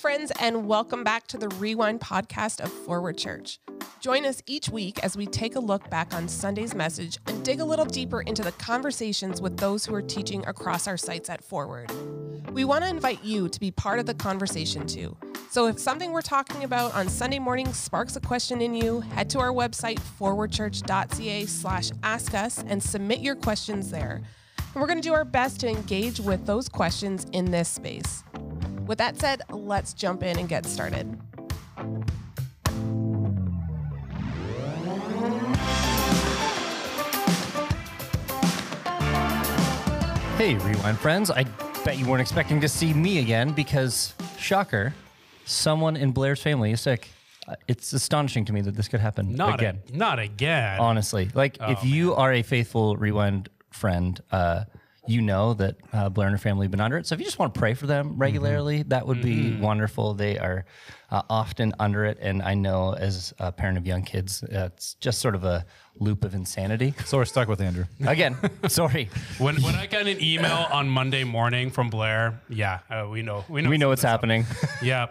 friends, and welcome back to the Rewind podcast of Forward Church. Join us each week as we take a look back on Sunday's message and dig a little deeper into the conversations with those who are teaching across our sites at Forward. We want to invite you to be part of the conversation too. So if something we're talking about on Sunday morning sparks a question in you, head to our website, forwardchurch.ca slash ask us and submit your questions there. And we're going to do our best to engage with those questions in this space. With that said, let's jump in and get started. Hey, Rewind friends. I bet you weren't expecting to see me again because, shocker, someone in Blair's family is sick. Uh, It's astonishing to me that this could happen Not again. A, not again. Honestly, like if you are a faithful Rewind friend, uh, you know that uh, Blair and her family have been under it. So if you just want to pray for them regularly, that would be wonderful. They are uh, often under it, and I know as a parent of young kids, uh, it's just sort of a loop of insanity. So we're stuck with Andrew. Again, sorry. when when I got an email on Monday morning from Blair, yeah, uh, we know we know We know what's happening. up. Yeah,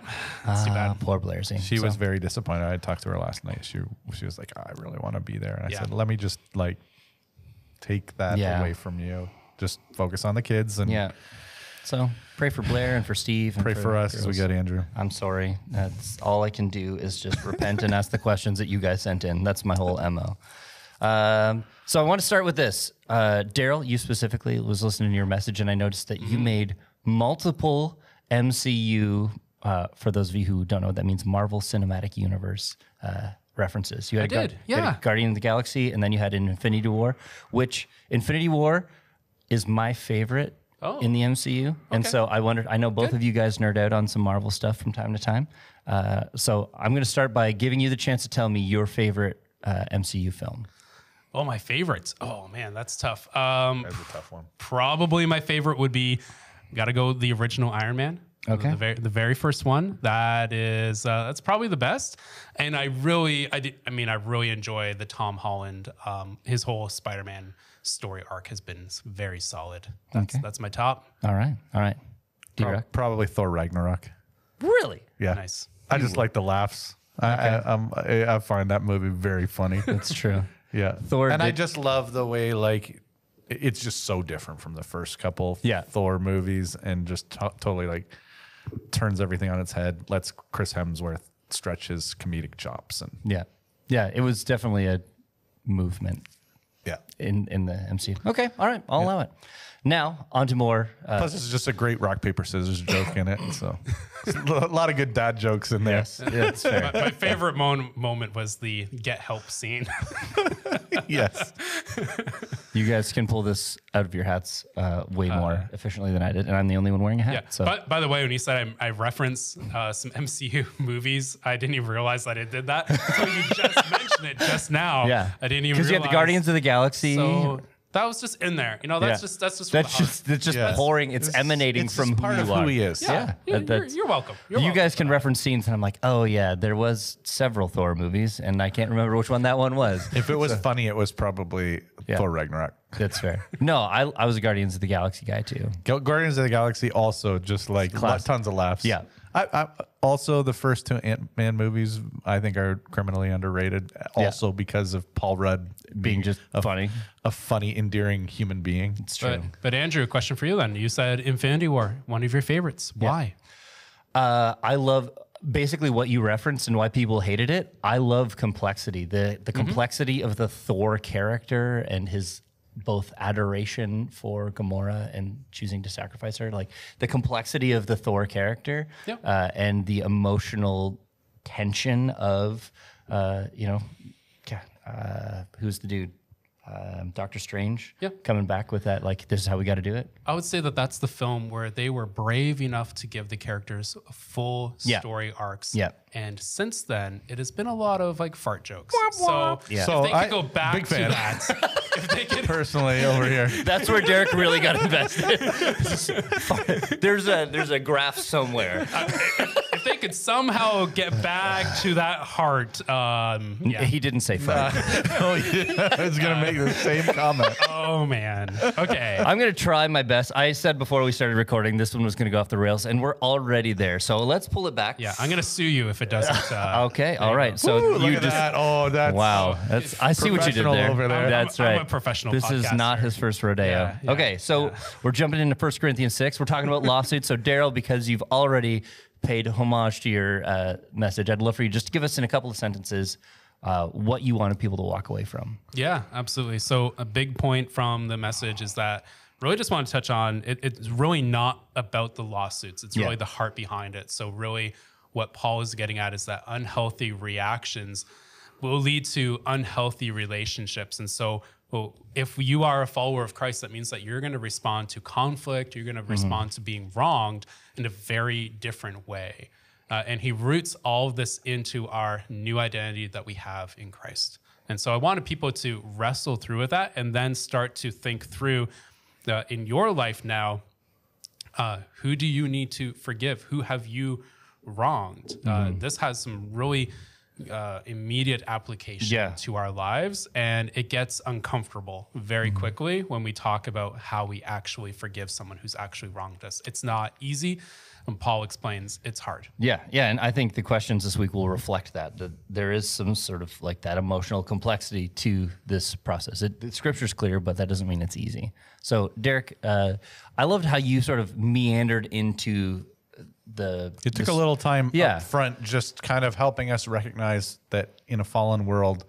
that's too Uh, bad. poor Blair. She was very disappointed. I talked to her last night. She she was like, I really want to be there. And I Yeah. said, let me just like take that Yeah. away from you. Just focus on the kids and Yeah. So pray for Blair and for Steve. And pray for us as we girls. get Andrew. I'm sorry. That's all I can do is just repent and ask the questions that you guys sent in. That's my whole mo. Um, so I want to start with this. Uh, Daryl, you specifically was listening to your message, and I noticed that Mm-hmm. you made multiple MCU. Uh, for those of you who don't know, what that means Marvel Cinematic Universe uh, references. You had, I did, you had yeah. Guardian of the Galaxy, and then you had an Infinity War, which Infinity War is my favorite Oh. in the MCU. And so I wondered, I know both of you guys nerd out on some Marvel stuff from time to time. Uh, so I'm going to start by giving you the chance to tell me your favorite uh, MCU film. Oh, my favorites. Oh man, that's tough. Um, That's a tough one. probably my favorite would be got to go the original Iron Man. Okay. The very, the very first one. That is uh, that's probably the best. And I really I did I mean I really enjoy the Tom Holland um, his whole Spider-Man story arc has been very solid. That's Okay. that's my top. All right. All right. Pro- probably Thor Ragnarok. Really? Yeah. Nice. I just like the laughs. I, I, um, I, I find that movie very funny. That's true. yeah. Thor And I just love the way like it's just so different from the first couple Yeah. Thor movies and just to- totally like turns everything on its head. Lets Chris Hemsworth stretch his comedic chops and Yeah. Yeah. It was definitely a movement yeah. in, in the MCU. Okay. All right. I'll allow it. Now, on to more. Uh, Plus, it's just a great rock paper scissors joke in it. So, a lot of good dad jokes in there. yes. That's fair. My, my favorite mon- moment was the get help scene. yes. You guys can pull this out of your hats uh, way more efficiently than I did. And I'm the only one wearing a hat. Yeah. So But by the way, when you said I, I reference uh, some MCU movies, I didn't even realize that I did that. So you just mentioned it just now. Yeah, I didn't even because you had the. Guardians of the Galaxy. So that was just in there. You know, that's Yeah. just that's just that's just that's just Yeah. pouring. It's, It's- emanating it's from just part who of you who he is. yeah. Yeah, you- that- you're, that's- you're welcome. You're you welcome guys can that. reference scenes, and I'm like, oh yeah, there was several Thor movies, and I can't remember which one that one was. If it was funny, it was probably Yeah. Thor Ragnarok. That's fair. No, I I was a Guardians of the Galaxy guy too. Guardians of the Galaxy also just like tons of laughs. Yeah. I, I also the first two Ant Man movies I think are criminally underrated. Also because of Paul Rudd Being just a, funny. a funny, endearing human being. It's true. But, but Andrew, question for you then. You said Infinity War, one of your favorites. Why? Uh, I love basically what you referenced and why people hated it. I love complexity. The the complexity of the Thor character and his both adoration for Gamora and choosing to sacrifice her, like the complexity of the Thanos character, Yeah. uh, and the emotional tension of, uh, you know, uh, who's the dude? Um, Doctor Strange, Yeah. coming back with that, like this is how we got to do it. I would say that that's the film where they were brave enough to give the characters full Yeah. story arcs. Yeah. And since then, it has been a lot of like fart jokes. So Yeah. if So they could I- go back big to that, if they could Personally, over here, That's where Derik really got invested. there's a there's a graph somewhere. if they could somehow get back to that heart, um, yeah. He didn't say fart. oh, yeah. I was gonna make the same comment. Oh man. Okay. I'm going to try my best. I said before we started recording, this one was going to go off the rails, and we're already there. So let's pull it back. yeah, I'm gonna sue you if it doesn't. Uh, Okay. All right. So Woo, you just. that. Oh, that's Wow, that's I see what you did professional there. over there. That's I'm a- I'm right. a professional This is not his first rodeo. Yeah, yeah, okay, so we're jumping into 1 Corinthians six. We're talking about lawsuits. So Daryl, because you've already paid homage to your uh, message, I'd love for you just to give us in a couple of sentences uh, what you wanted people to walk away from. Yeah, absolutely. So a big point from the message is that really just want to touch on it, it's really not about the lawsuits. It's Yeah. really the heart behind it. So really what Paul is getting at is that unhealthy reactions will lead to unhealthy relationships. And so well, if you are a follower of Christ, that means that you're going to respond to conflict, you're going to respond to being wronged in a very different way. Uh, and he roots all of this into our new identity that we have in Christ. And so I wanted people to wrestle through with that and then start to think through uh, in your life now uh, who do you need to forgive? Who have you wronged? Uh, this has some really uh, immediate application Yeah. to our lives, and it gets uncomfortable very quickly when we talk about how we actually forgive someone who's actually wronged us. It's not easy, and Paul explains it's hard. Yeah, yeah, and I think the questions this week will reflect that. That there is some sort of like that emotional complexity to this process. It, the scripture's clear, but that doesn't mean it's easy. So, Derik, uh, I loved how you sort of meandered into the. It took this- a little time Yeah. up front, just kind of helping us recognize that in a fallen world,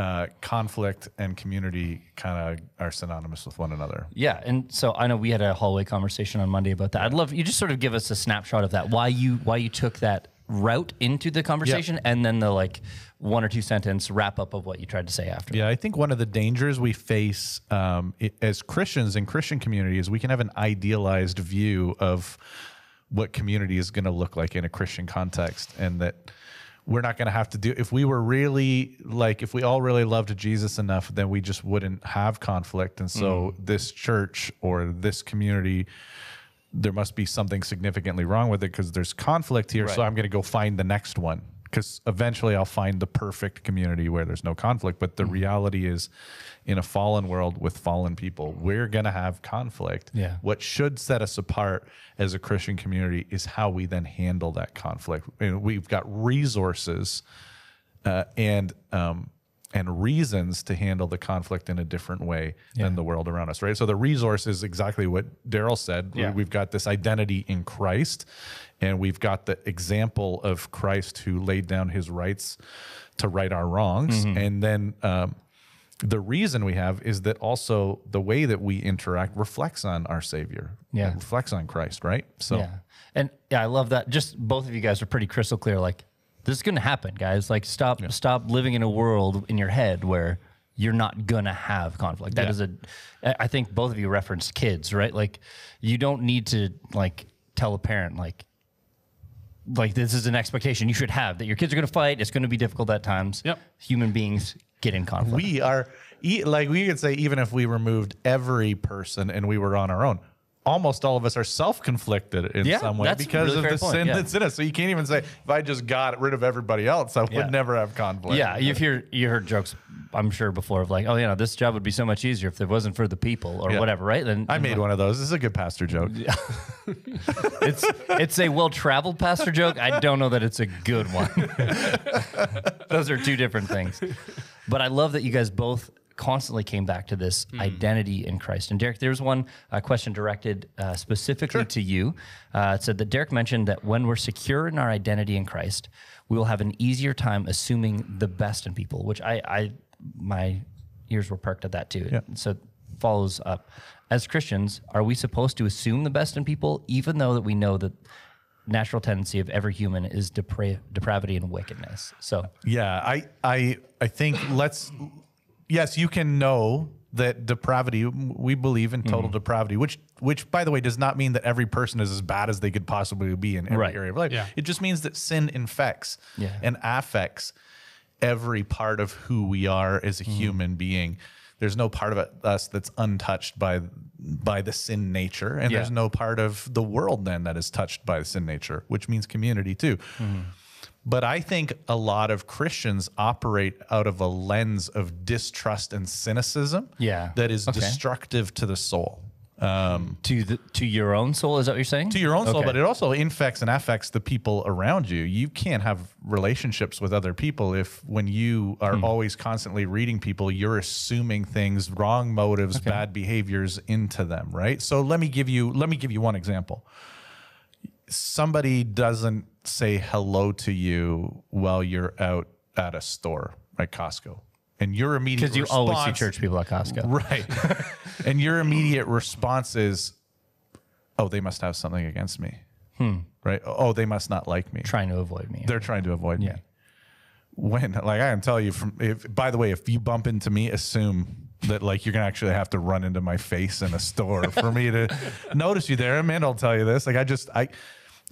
uh, conflict and community kind of are synonymous with one another. Yeah, and so I know we had a hallway conversation on Monday about that. I'd love you just sort of give us a snapshot of that. Why you why you took that route into the conversation, and then the like one or two sentence wrap up of what you tried to say after. Yeah, I think one of the dangers we face um, i- as Christians in Christian community is we can have an idealized view of what community is going to look like in a Christian context, and that we're not going to have to do. If we were really like, if we all really loved Jesus enough, then we just wouldn't have conflict. And so, this church or this community. There must be something significantly wrong with it because there's conflict here. So I'm going to go find the next one because eventually I'll find the perfect community where there's no conflict. But the Mm-hmm. reality is, in a fallen world with fallen people, we're going to have conflict. Yeah. What should set us apart as a Christian community is how we then handle that conflict. And we've got resources uh, and um, and reasons to handle the conflict in a different way than the world around us, right? So the resource is exactly what Daryl said. We- Yeah. We've got this identity in Christ, and we've got the example of Christ who laid down his rights to right our wrongs, Mm-hmm. and then. Um, the reason we have is that also the way that we interact reflects on our Savior. Yeah. It reflects on Christ, right? So Yeah. And yeah, I love that. Just both of you guys are pretty crystal clear. Like, this is going to happen, guys. Like, stop, stop living in a world in your head where you're not going to have conflict. That Yeah. is a, I I think both of you referenced kids, right? Like, you don't need to like tell a parent, like, like this is an expectation you should have that your kids are going to fight. It's going to be difficult at times. Yep. Human beings get in conflict. we are e- like we could say even if we removed every person and we were on our own almost all of us are self-conflicted in Yeah, some way because really of the point, sin yeah. that's in us so you can't even say if i just got rid of everybody else i would Yeah. never have conflict Yeah, you've heard you heard jokes, I'm sure before of like, oh, you know, this job would be so much easier if it wasn't for the people or whatever, right? Then i made one of those this is a good pastor joke It's it's a well traveled pastor joke. I don't know that it's a good one. Those are two different things. But I love that you guys both constantly came back to this identity in Christ. And Derik, there's one uh, question directed uh, specifically to you. Uh, it said that Derik mentioned that when we're secure in our identity in Christ, we will have an easier time assuming the best in people. Which I, I my ears were perked at that too. Yeah. So it follows up. As Christians, are we supposed to assume the best in people, even though that we know that natural tendency of every human is depra- depravity and wickedness? So Yeah, I I I think let's yes, you can know that depravity we believe in total mm-hmm. depravity, which which by the way does not mean that every person is as bad as they could possibly be in every Right. area of life. Yeah. It just means that sin infects Yeah. and affects every part of who we are as a mm-hmm. human being. There's no part of us that's untouched by by the sin nature, and Yeah. there's no part of the world then that is touched by the sin nature, which means community too. Mm-hmm. But I think a lot of Christians operate out of a lens of distrust and cynicism Yeah. that is Okay. destructive to the soul. To the to your own soul. Is that what you're saying? to your own soul, but it also infects and affects the people around you. You can't have relationships with other people if, when you are Hmm. always constantly reading people, you're assuming things, wrong motives, bad behaviors into them, right? So let me give you let me give you one example. Somebody doesn't say hello to you while you're out at a store at Costco, and your immediate because you always see church people at Costco. Right. and your immediate response is, oh, they must have something against me. Hmm. Right. Oh, they must not like me. trying to avoid me. They're trying to avoid Yeah. me. When, like, I can tell you from, if, by the way, if you bump into me, assume that, like, you're going to actually have to run into my face in a store for me to notice you there. Amanda will tell you this. Like, I just, I,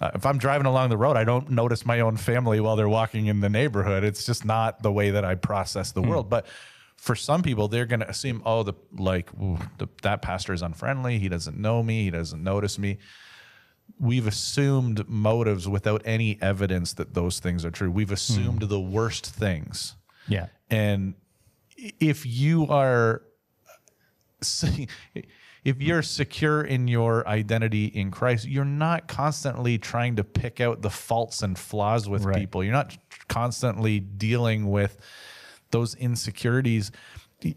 uh, if I'm driving along the road, I don't notice my own family while they're walking in the neighborhood. It's just not the way that I process the world. But for some people, they're going to assume, oh, the like ooh, the, that pastor is unfriendly. He doesn't know me. He doesn't notice me. We've assumed motives without any evidence that those things are true. We've assumed the worst things. yeah. And if you are, if you're secure in your identity in Christ, you're not constantly trying to pick out the faults and flaws with Right. people. You're not constantly dealing with those insecurities,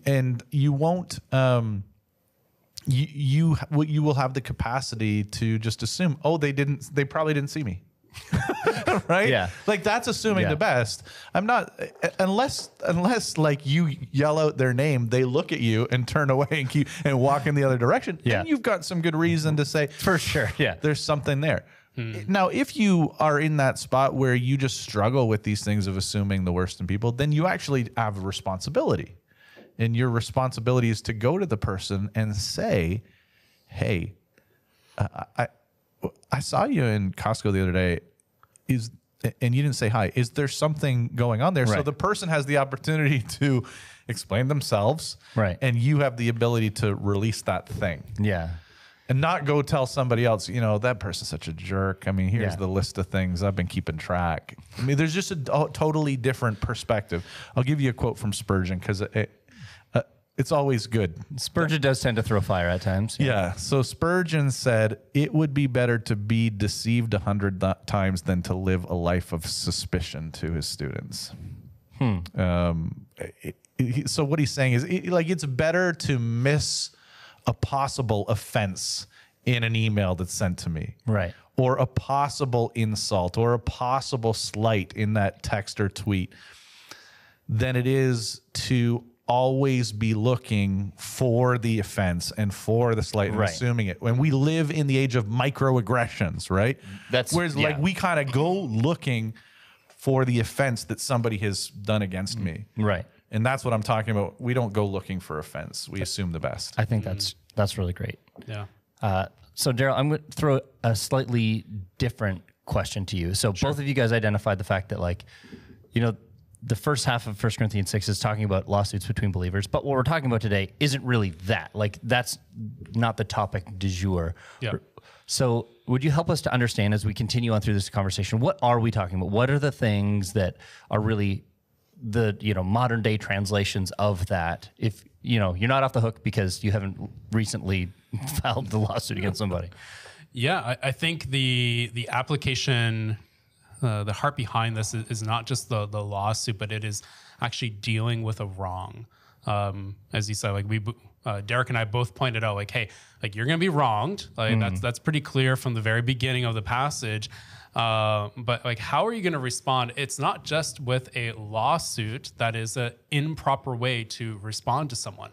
and you won't. Um, you you you will have the capacity to just assume, oh, they didn't. They probably didn't see me. right? Yeah. Like that's assuming Yeah. the best. I'm not unless unless like you yell out their name, they look at you and turn away and keep and walk in the other direction. Yeah. And you've got some good reason to say For sure. Yeah. there's something there. Now, if you are in that spot where you just struggle with these things of assuming the worst in people, then you actually have a responsibility. And your responsibility is to go to the person and say, "Hey, uh, I I saw you in Costco the other day. Is and you didn't say hi. Is there something going on there?" So the person has the opportunity to explain themselves, Right. And you have the ability to release that thing Yeah. and not go tell somebody else, you know, that person's such a jerk. I mean, here's Yeah. the list of things I've been keeping track. I mean, there's just a totally different perspective. I'll give you a quote from Spurgeon because it, it, it's always good. Spurgeon does tend to throw fire at times. Yeah. So Spurgeon said, it would be better to be deceived a hundred th- times than to live a life of suspicion to his students. Hmm. Um, it- it- so what he's saying is it- like, it's better to miss a possible offense in an email that's sent to me. Right. Or a possible insult or a possible slight in that text or tweet than it is to always be looking for the offense and for the slight and Right. assuming it. When we live in the age of microaggressions, right? That's- whereas like we kind of go looking for the offense that somebody has done against me. Right. And that's what I'm talking about. We don't go looking for offense. We assume the best. I think that's that's really great. Yeah. Uh, so, Daryl, I'm going to throw a slightly different question to you. So, both of you guys identified the fact that, like, you know, the first half of 1 Corinthians 6 is talking about lawsuits between believers, but what we're talking about today isn't really that. Like, that's not the topic du jour. Yeah. So, would you help us to understand as we continue on through this conversation, what are we talking about? What are the things that are really the you know modern day translations of that if you know you're not off the hook because you haven't recently filed the lawsuit against somebody Yeah, I, I think the the application, uh, the heart behind this is, is not just the the lawsuit, but it is actually dealing with a wrong. Um, as you said, like we, uh, Derik and I both pointed out, like, hey, like you're gonna be wronged. Like that's that's pretty clear from the very beginning of the passage. Uh, but like, how are you going to respond? It's not just with a lawsuit that is an improper way to respond to someone.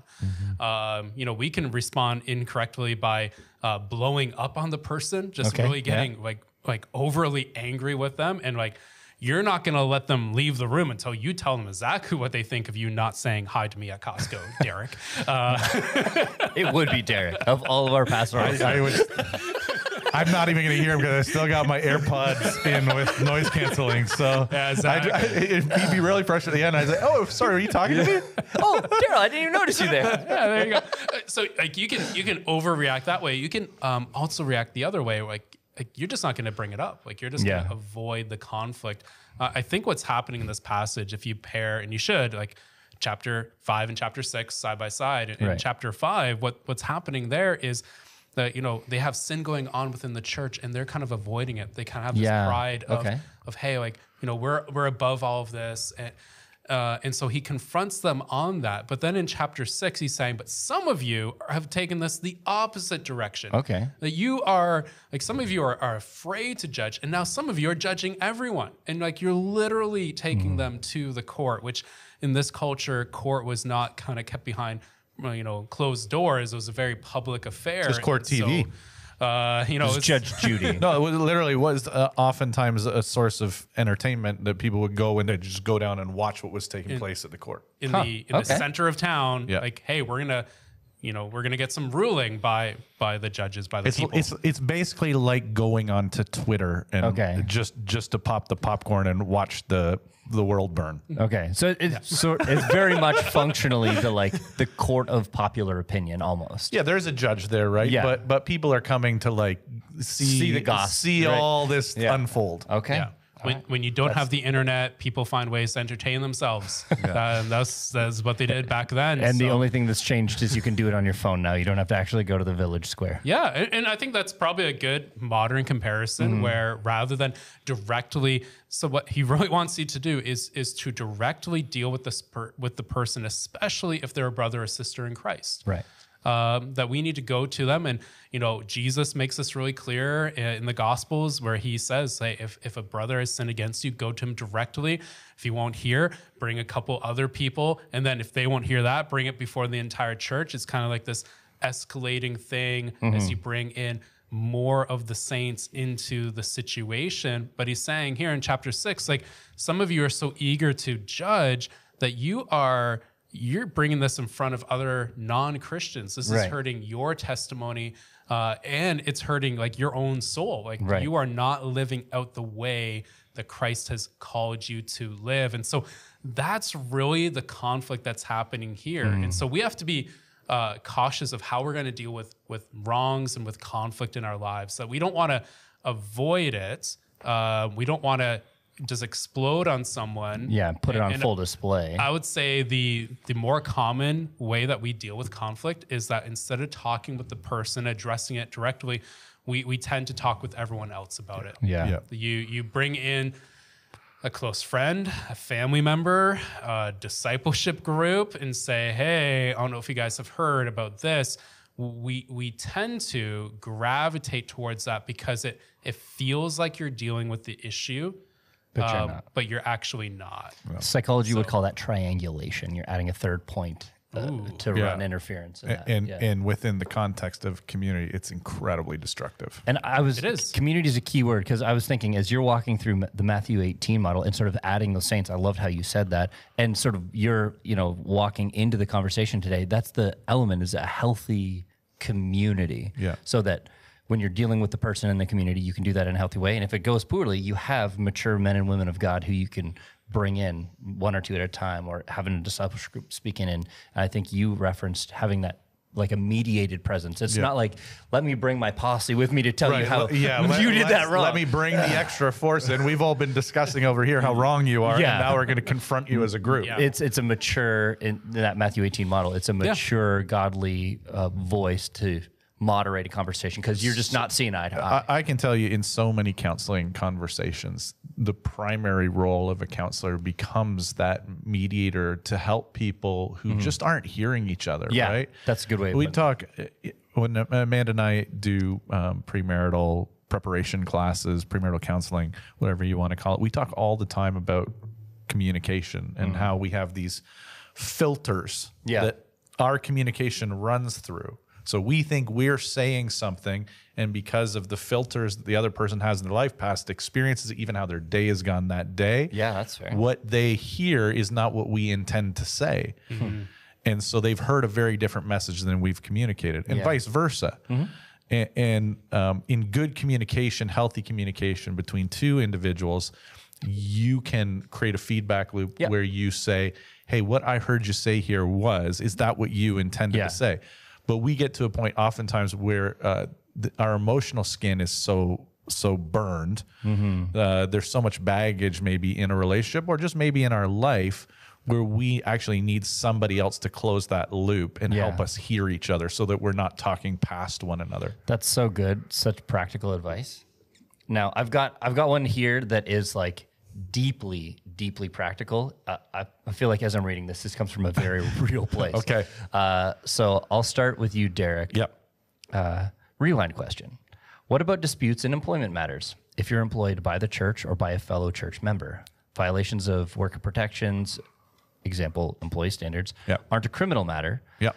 Um, you know, we can respond incorrectly by uh, blowing up on the person, just Okay, really yeah. getting like like overly angry with them, and like you're not going to let them leave the room until you tell them exactly what they think of you not saying hi to me at Costco, Derik. Uh, it would be derik of all of our pastoral I would, I'm not even going to hear him because I still got my AirPods in with noise canceling. So Yeah, I'd, Zach. I, it'd be really fresh at the end. I'd say, "Oh, sorry, are you talking to me?" oh daryl i didn't even notice you there yeah, there you go. Uh, So like you can you can overreact that way. You can um, also react the other way. Like like you're just not going to bring it up. Like you're just Yeah. going to avoid the conflict Uh, I think what's happening in this passage, if you pair, and you should, like chapter five and chapter six side by side. In Right. chapter five, what what's happening there is that you know they have sin going on within the church, and they're kind of avoiding it. They kind of have this Yeah. pride of Okay. of hey, like you know we're we're above all of this, and uh, and so he confronts them on that. But then in chapter six, he's saying, but some of you have taken this the opposite direction. Okay. That you are like some of you are, are afraid to judge, and now some of you are judging everyone, and like you're literally taking them to the court, which in this culture, court was not kind of kept behind, you know, closed doors. It was a very public affair. Just court And so, TV. Uh, you know, It's it's- Judge Judy. No, it was, literally was uh, oftentimes a source of entertainment that people would go and they'd just go down and watch what was taking place at the court. in Huh, the in okay. the center of town. Yeah. Like, hey, we're gonna, you know, we're gonna get some ruling by by the judges, by the It's people. it's it's basically like going onto Twitter and Okay. just just to pop the popcorn and watch the the world burn. Okay, so it's so it's very much functionally the like the court of popular opinion almost. Yeah, there's a judge there, right? Yeah. But but people are coming to like see See the gossip, see right. all this Yeah. unfold. Okay. yeah. When, when you don't have the internet, people find ways to entertain themselves. Uh, and that's that's what they did back then. And the only thing that's changed is you can do it on your phone now. You don't have to actually go to the village square. Yeah, and, and I think that's probably a good modern comparison Mm-hmm. where rather than directly, so what he really wants you to do is is to directly deal with this per, with the person, especially if they're a brother or sister in Christ. Right. Um, that we need to go to them. And, you know, Jesus makes this really clear in the Gospels where he says, hey, if, if a brother has sinned against you, go to him directly. If he won't hear, bring a couple other people. And then if they won't hear that, bring it before the entire church. It's kind of like this escalating thing as you bring in more of the saints into the situation. But he's saying here in chapter six, like some of you are so eager to judge that you are you're bringing this in front of other non-christians. This is hurting your testimony uh, and it's hurting like your own soul. Like Right. you are not living out the way that christ has called you to live. And so that's really the conflict that's happening here. And so we have to be uh, cautious of how we're going to deal with with wrongs and with conflict in our lives. That we don't want to avoid it. Uh, we don't want to just explode on someone Yeah, put it on And- full display. I would say the the more common way that we deal with conflict is that instead of talking with the person, addressing it directly, we we tend to talk with everyone else about it. yeah. Yeah. You you bring in a close friend, a family member, a discipleship group, and say, "Hey, I don't know if you guys have heard about this." We we tend to gravitate towards that because it it feels like you're dealing with the issue, But you're um, not. but you're actually not. Psychology would call that triangulation. You're adding a third point uh, to Yeah. run interference. In A- that. and yeah. and within the context of community, it's incredibly destructive. And I was It is. community is a key word because I was thinking as you're walking through the Matthew 18 model and sort of adding those saints. I loved how you said that, and sort of you're you know walking into the conversation today. That's the element is a healthy community. Yeah. So that when you're dealing with the person in the community, you can do that in a healthy way. And if it goes poorly, you have mature men and women of God who you can bring in one or two at a time, or having a discipleship group speaking in. And I think you referenced having that. Like a mediated presence. It's not like let me bring my posse with me to tell you how yeah, let- you did let's- that wrong. Let me bring the extra force in. We've all been discussing over here how wrong you are, Yeah. and now we're going to confront you as a group. Yeah. It's it's a mature in that Matthew 18 model. It's a mature, godly uh, voice to moderate a conversation because you're just not seeing eye to eye. I, I can tell you in so many counseling conversations, the primary role of a counselor becomes that mediator to help people who just aren't hearing each other. Mm-hmm. Yeah, right? that's a good way We talk when Amanda and I do um, premarital preparation classes, premarital counseling, whatever you want to call it. We talk all the time about communication and how we have these filters Mm-hmm. Yeah. that our communication runs through. So we think we're saying something, and because of the filters that the other person has in their life, past experiences, even how their day has gone that day, Yeah, that's fair. what they hear is not what we intend to say. And so they've heard a very different message than we've communicated, and Yeah. vice versa. And, and um, in good communication, healthy communication between two individuals, you can create a feedback loop Yeah. where you say, Hey, what I heard you say here was, is that what you intended Yeah. to say? But we get to a point oftentimes where uh, th- our emotional skin is so so burned. Uh, there's so much baggage maybe in a relationship or just maybe in our life where we actually need somebody else to close that loop and Yeah. help us hear each other so that we're not talking past one another. That's so good. Such practical advice. Now I've got I've got one here that is like deeply deeply practical. Uh, I, I feel like as I'm reading this, this comes from a very real place. Okay. Uh, so I'll start with you, Derik. Yep. Uh, rewind question. What about disputes in employment matters? If you're employed by the church or by a fellow church member, violations of worker protections, example, employee standards, Yep. aren't a criminal matter Yep.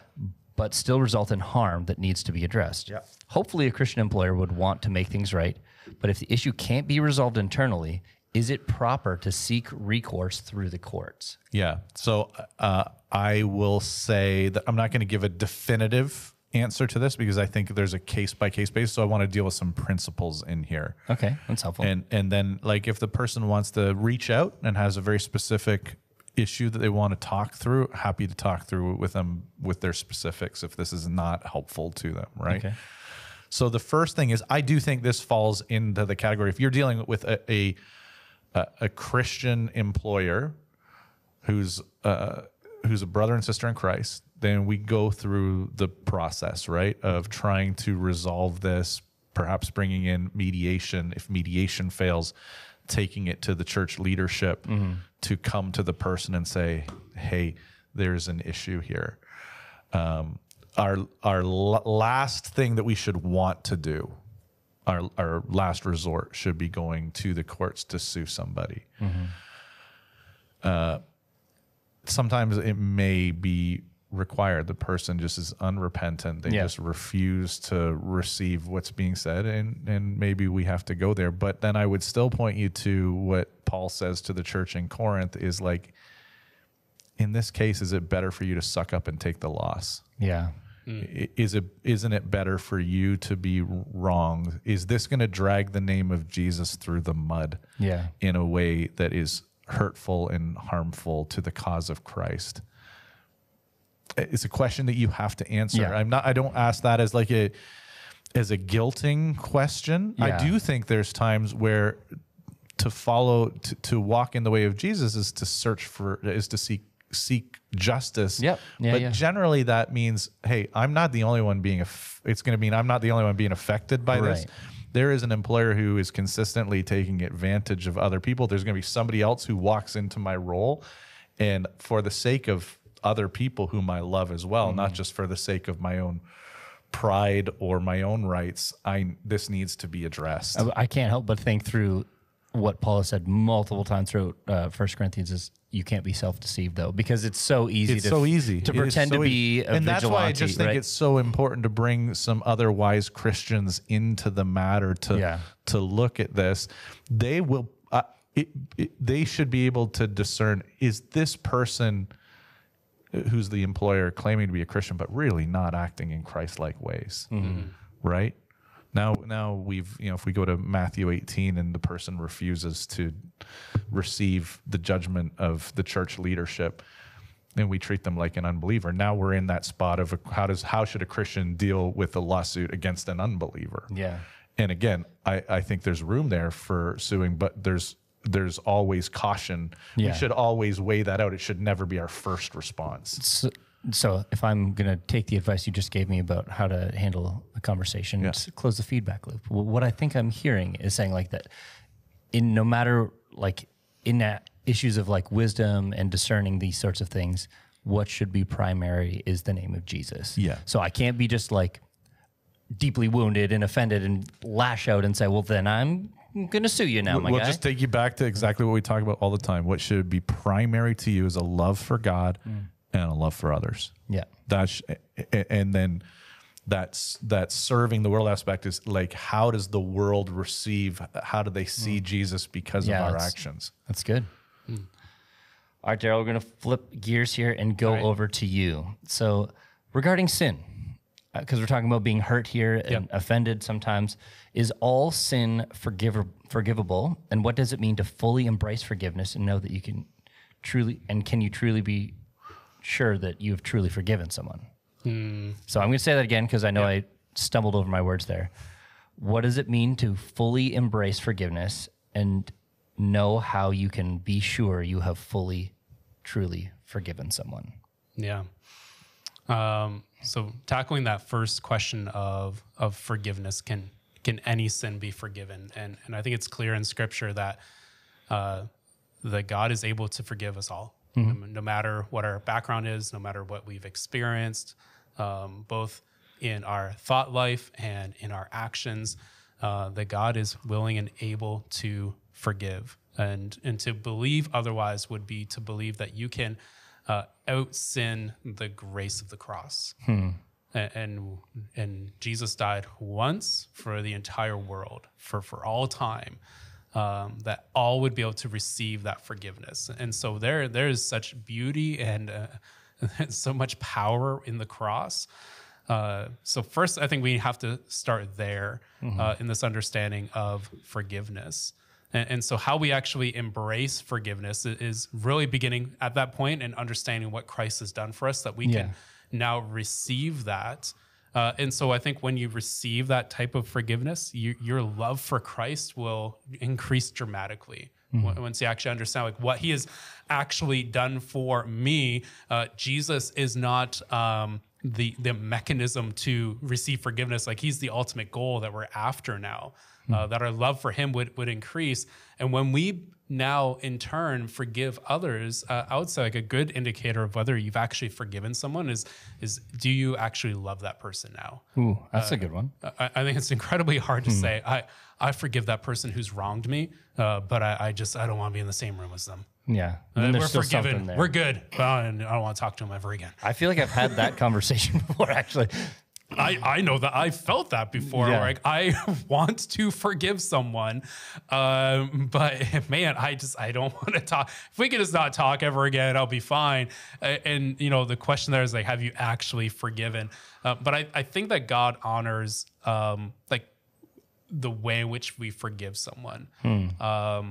but still result in harm that needs to be addressed. Yep. Hopefully, a Christian employer would want to make things right, but if the issue can't be resolved internally, is it proper to seek recourse through the courts? Yeah. So uh, I will say that I'm not going to give a definitive answer to this because I think there's a case by case basis. So I want to deal with some principles in here. Okay, that's helpful. And and then like if the person wants to reach out and has a very specific issue that they want to talk through, happy to talk through with them with their specifics if this is not helpful to them, right? Okay. So the first thing is I do think this falls into the category if you're dealing with a a, a, a Christian employer who's uh, who's a brother and sister in Christ, then we go through the process, right, of trying to resolve this, perhaps bringing in mediation. If mediation fails, taking it to the church leadership to come to the person and say, "Hey, there's an issue here." Um, our our l- last thing that we should want to do our our last resort should be going to the courts to sue somebody. Uh, sometimes it may be required. The person just is unrepentant. They Yeah. just refuse to receive what's being said, and and maybe we have to go there. But then I would still point you to what Paul says to the church in Corinth is like. In this case, is it better for you to suck up and take the loss? yeah. Mm. I- is it isn't it better for you to be wrong? Is this going to drag the name of jesus through the mud Yeah. in a way that is hurtful and harmful to the cause of christ? It's a question that you have to answer. Yeah. i'm not i don't ask that as like a as a guilting question. I do think there's times where to follow to, to walk in the way of jesus is to search for is to seek seek justice Yep. Yeah, but yeah. generally that means hey i'm not the only one being aff- it's going to mean i'm not the only one being affected by this there is an employer who is consistently taking advantage of other people there's going to be somebody else who walks into my role and for the sake of other people whom i love as well Mm-hmm. not just for the sake of my own pride or my own rights i this needs to be addressed I can't help but think through what Paul has said multiple times throughout uh, First Corinthians is you can't be self-deceived though because it's so easy. it's to, so easy to It pretend so to be a and that's why i just think right? it's so important to bring some other wise christians into the matter to Yeah. to look at this they will uh, it, it, they should be able to discern is this person who's the employer claiming to be a christian but really not acting in christ-like ways right now now we've you know if we go to matthew 18 and the person refuses to receive the judgment of the church leadership and we treat them like an unbeliever. Now we're in that spot of how does how should a christian deal with a lawsuit against an unbeliever? Yeah. and again i i think there's room there for suing but there's there's always caution. Yeah. we should always weigh that out. It should never be our first response. So, so if I'm going to take the advice you just gave me about how to handle a conversation, Yeah. close the feedback loop. What I think I'm hearing is saying like that in no matter like in that issues of like wisdom and discerning these sorts of things, what should be primary is the name of Jesus. Yeah. So I can't be just like deeply wounded and offended and lash out and say, well, then I'm going to sue you now, my we'll guy. just take you back to exactly what we talk about all the time what should be primary to you is a love for god Mm. And a love for others yeah. that's and then that's that serving the world aspect is like how does the world receive how do they see jesus because Mm. Yeah, of our that's- actions That's good. All right, Daryl, we're going to flip gears here and go over to you. So, regarding sin, because we're talking about being hurt here and Yep. offended sometimes, is all sin forgiv- forgivable? And what does it mean to fully embrace forgiveness and know that you can truly, and can you truly be sure that you have truly forgiven someone? So, I'm going to say that again because I know I stumbled over my words there. what does it mean to fully embrace forgiveness and know how you can be sure you have fully, truly forgiven someone? Yeah. Um, so tackling that first question of of forgiveness can can any sin be forgiven? And and I think it's clear in Scripture that uh, that God is able to forgive us all, no, no matter what our background is, no matter what we've experienced, um, both in our thought life and in our actions. Uh, that God is willing and able to forgive, and and to believe otherwise would be to believe that you can uh, out sin the grace of the cross. A- And, and Jesus died once for the entire world, for for all time, um, that all would be able to receive that forgiveness. And so there there is such beauty and uh, so much power in the cross. Uh, so first, I think we have to start there uh, in this understanding of forgiveness. And, and so, how we actually embrace forgiveness is really beginning at that point and understanding what Christ has done for us, that we Yeah. can now receive that. Uh, and so, I think when you receive that type of forgiveness, you, your love for Christ will increase dramatically. When- Once you actually understand like what He has actually done for me, uh, Jesus is not um, the the mechanism to receive forgiveness. Like He's the ultimate goal that we're after now uh, that our love for him would, would increase. And when we now in turn forgive others, uh, I would say like a good indicator of whether you've actually forgiven someone is is do you actually love that person now? Ooh, that's a good one. I, I think it's incredibly hard to say I I forgive that person who's wronged me, uh, but I, I just I don't want to be in the same room as them. Yeah. Uh, we're forgiven. We're good. Well, and I don't want to talk to him ever again. I feel like I've had that conversation before, actually. I, I know that I felt that before. Yeah. Like I want to forgive someone, um, but man, I just I don't want to talk. If we could just not talk ever again, I'll be fine. And you know, the question there is like, have you actually forgiven? Uh, but I, I think that God honors um, like the way in which we forgive someone.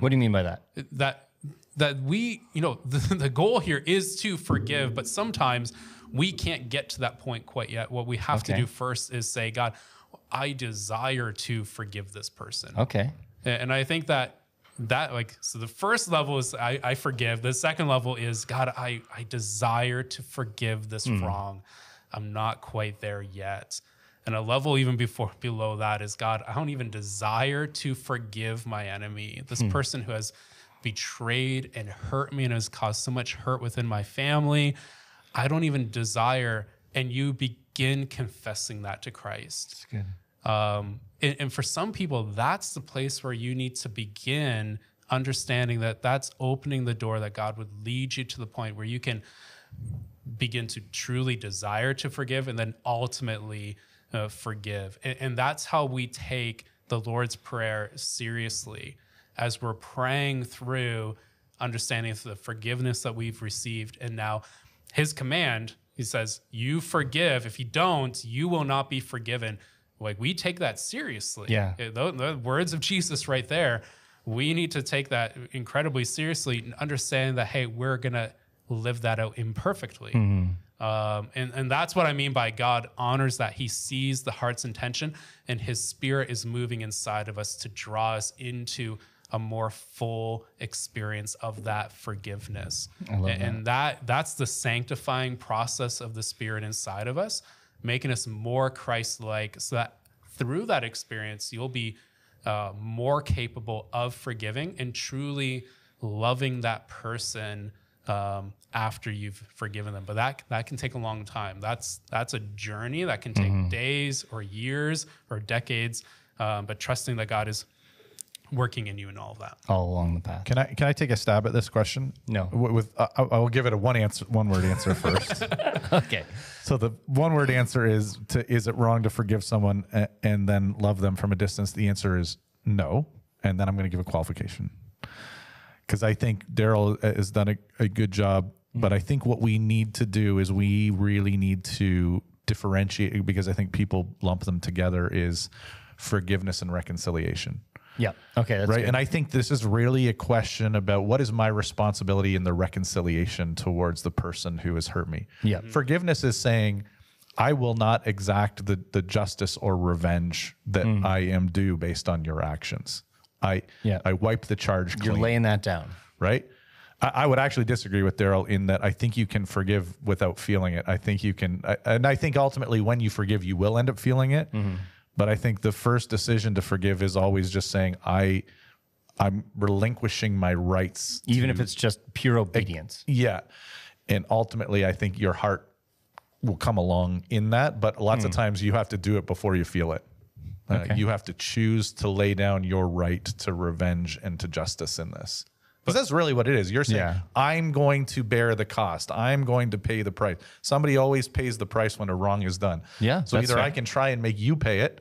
what do you mean by that? That that we you know the, the goal here is to forgive, but sometimes we can't get to that point quite yet. What we have to do first is say, God, I desire to forgive this person. Okay. And I think that that like so the first level is I, I forgive. The second level is God, I I desire to forgive this hmm. wrong. I'm not quite there yet. And a level even before below that is God, I don't even desire to forgive my enemy. This hmm. person who has betrayed and hurt me and has caused so much hurt within my family. I don't even desire. And you begin confessing that to Christ. Good. Um, and, and for some people, that's the place where you need to begin understanding that that's opening the door that God would lead you to the point where you can begin to truly desire to forgive and then ultimately uh, forgive. And, and that's how we take the Lord's Prayer seriously as we're praying through understanding the forgiveness that we've received. And now his command, he says, You forgive. If you don't, you will not be forgiven. Like we take that seriously. Yeah. Uh, The, the words of Jesus right there. We need to take that incredibly seriously and understand that, hey, we're going to live that out imperfectly. Um, and, and that's what I mean by God honors that. He sees the heart's intention and his spirit is moving inside of us to draw us into a more full experience of that forgiveness. and, and that that's the sanctifying process of the spirit inside of us, making us more Christ-like so that through that experience you'll be uh, more capable of forgiving and truly loving that person um, after you've forgiven them. But that that can take a long time. That's that's a journey that can take days or years or decades. Um, but trusting that God is working in you and all of that. All along the path. Can I can I take a stab at this question? No. With, with uh, I- I'll give it a one answer, one word answer first. Okay. so the one word answer is to is it wrong to forgive someone a- and then love them from a distance? The answer is no, and then I'm going to give a qualification because I think Daryl has done a, a good job. But I think what we need to do is we really need to differentiate because I think people lump them together is forgiveness and reconciliation Yeah. Okay. That's right good. and i think this is really a question about what is my responsibility in the reconciliation towards the person who has hurt me Yeah. Mm-hmm. forgiveness is saying I will not exact the the justice or revenge that mm-hmm. I am due based on your actions. I Yeah. I wipe the charge You're laying that down. right? I, I would actually disagree with Daryl in that I think you can forgive without feeling it. I think you can, I, and I think ultimately when you forgive, you will end up feeling it. Mm-hmm. But I think the first decision to forgive is always just saying, I, I'm relinquishing my rights. Even if it's just pure obedience. Yeah. And ultimately, I think your heart will come along in that. But lots of times you have to do it before you feel it. Uh, Okay. You have to choose to lay down your right to revenge and to justice in this. Because that's really what it is. You're saying, Yeah. I'm going to bear the cost. I'm going to pay the price. Somebody always pays the price when a wrong is done. Yeah, So either I can try and make you pay it.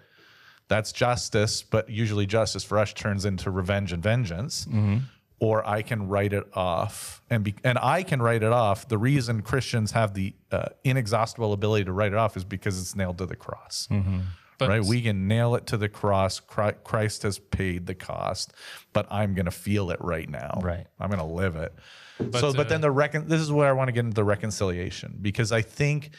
That's justice. But usually justice for us turns into revenge and vengeance. Mm-hmm. Or I can write it off, and be, and I can write it off. The reason Christians have the uh, inexhaustible ability to write it off is because it's nailed to the cross Mm-hmm. But right? We can nail it to the cross. Christ has paid the cost, but I'm going to feel it right now. Right. I'm going to live it. so, but uh, then the recon. This is where I want to get into the reconciliation because I think,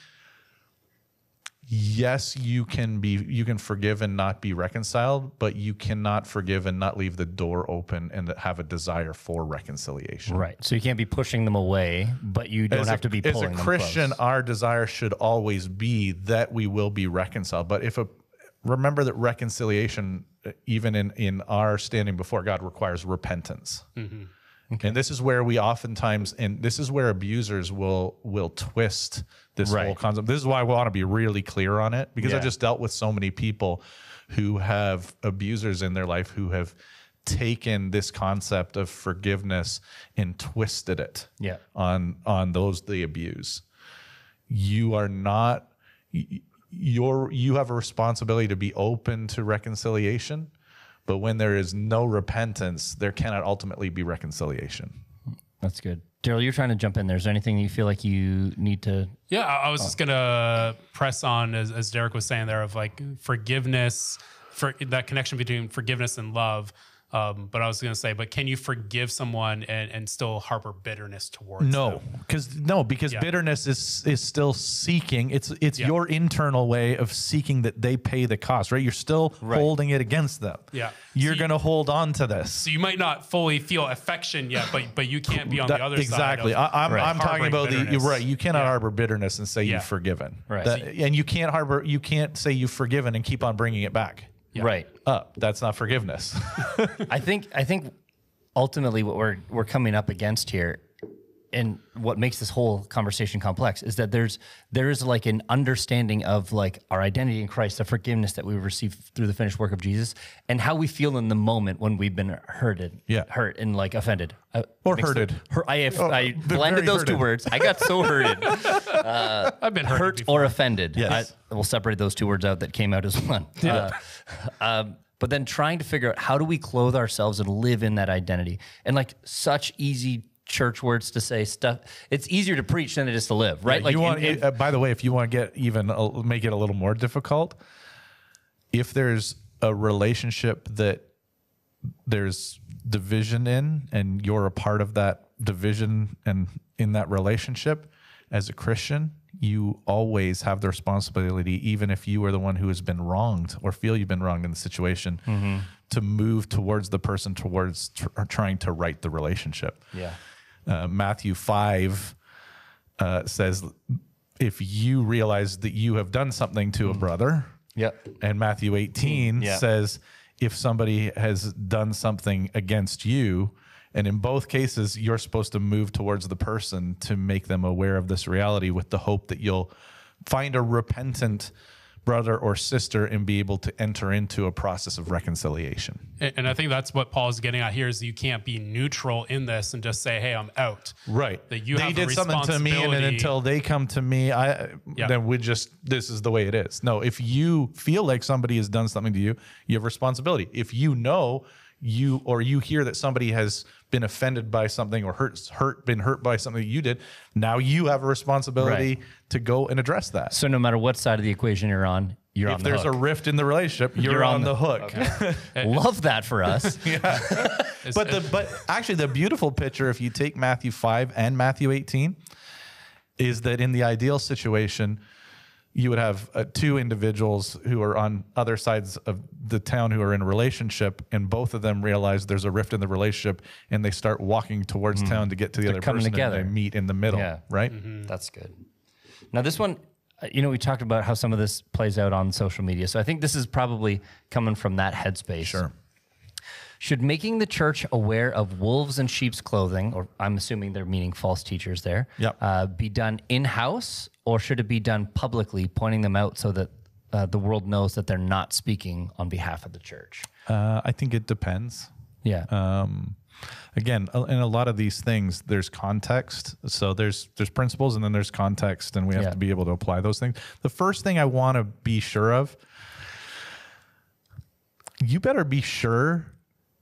yes, you can be, you can forgive and not be reconciled, but you cannot forgive and not leave the door open and have a desire for reconciliation. Right. So you can't be pushing them away, but you don't As have a, to be as a Christian, our desire should always be that we will be reconciled. But if a remember that reconciliation, uh, even in in our standing before God, requires repentance. And this is where we oftentimes, and this is where abusers will will twist this Right. whole concept. This is why I want to be really clear on it because I Yeah. just dealt with so many people who have abusers in their life who have taken this concept of forgiveness and twisted it Yeah. on on those they abuse you are not y- you're you have a responsibility to be open to reconciliation but when there is no repentance there cannot ultimately be reconciliation That's good. Daryl, you're trying to jump in there. Is there anything you feel like you need to? Yeah, I I was just gonna press on as, as Derik was saying there of like forgiveness, for that connection between forgiveness and love. Um, but I was gonna say, but can you forgive someone and, and still harbor bitterness towards no because no because Yeah. bitterness is is still seeking it's it's Yeah. your internal way of seeking that they pay the cost right you're still holding it against them Yeah. you're So you- going to hold on to this So you might not fully feel affection yet, but but you can't be on That- the other exactly. side. Exactly. I, I'm, I'm talking harboring about the right. You cannot Yeah. harbor bitterness and say Yeah. you've forgiven. Right. That- and you can't harbor. You can't say you've forgiven and keep on bringing it back Right. up. That's not forgiveness. I think I think ultimately what we're we're coming up against here and what makes this whole conversation complex is that there's there is like an understanding of like our identity in Christ, the forgiveness that we receive through the finished work of Jesus, and how we feel in the moment when we've been hurted, Yeah. hurt and like offended, Uh, Or mixed- hurted. Hurt, I have, Oh, I blended very those two words. I got so hurted, I've been hurt, hurt before. or offended. Yes. I, we'll separate those two words out that came out as one. Uh, um, but then trying to figure out how do we clothe ourselves and live in that identity and like such easy church words to say stuff. It's easier to preach than it is to live, right? like you want. in- in- uh, by the way, if you want to get even a, make it a little more difficult, if there's a relationship that there's division in, and you're a part of that division and in that relationship, as a Christian, you always have the responsibility, even if you are the one who has been wronged or feel you've been wronged in the situation, to move towards the person towards tr- trying to right the relationship. yeah. Uh, Matthew 5 uh, says, if you realize that you have done something to a brother, Yep. and Matthew 18 Yeah. says, if somebody has done something against you, and in both cases, you're supposed to move towards the person to make them aware of this reality with the hope that you'll find a repentant brother or sister and be able to enter into a process of reconciliation. And, and I think that's what Paul's getting at here is you can't be neutral in this and just say, "Hey, I'm out." Right. That you they did something to me, and then until they come to me, I Yeah. then we just this is the way it is. No, if you feel like somebody has done something to you, you have responsibility. If you know you or you hear that somebody has been offended by something or hurt hurt been hurt by something you did, now you have a responsibility Right. to go and address that. So no matter what side of the equation you're on, you're if on the there's a rift in the relationship, you're, You're on, on the, the- hook. Love that for us. yeah. But the but actually the beautiful picture, if you take Matthew five and Matthew eighteen, is that in the ideal situation, you would have uh, two individuals who are on other sides of the town who are in a relationship, and both of them realize there's a rift in the relationship, and they start walking towards town to get to the other coming person, together. and they meet in the middle, Yeah. right? That's good. Now, this one, uh, you know, we talked about how some of this plays out on social media. So I think this is probably coming from that headspace. Sure. Should making the church aware of wolves in sheep's clothing, or I'm assuming they're meaning false teachers there, Yep. uh, be done in house, or should it be done publicly, pointing them out so that uh, the world knows that they're not speaking on behalf of the church? Uh, I think it depends. Yeah. um, again in a lot of these things there's context so there's there's principles and then there's context and we have Yeah. to be able to apply those things the first thing i want to be sure of you better be sure